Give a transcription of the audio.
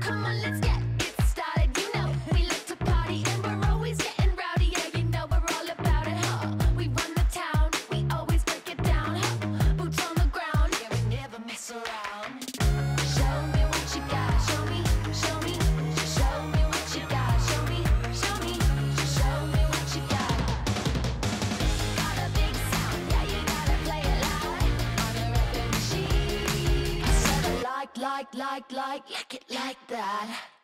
Come on, let's get like, like, like, like, it like that.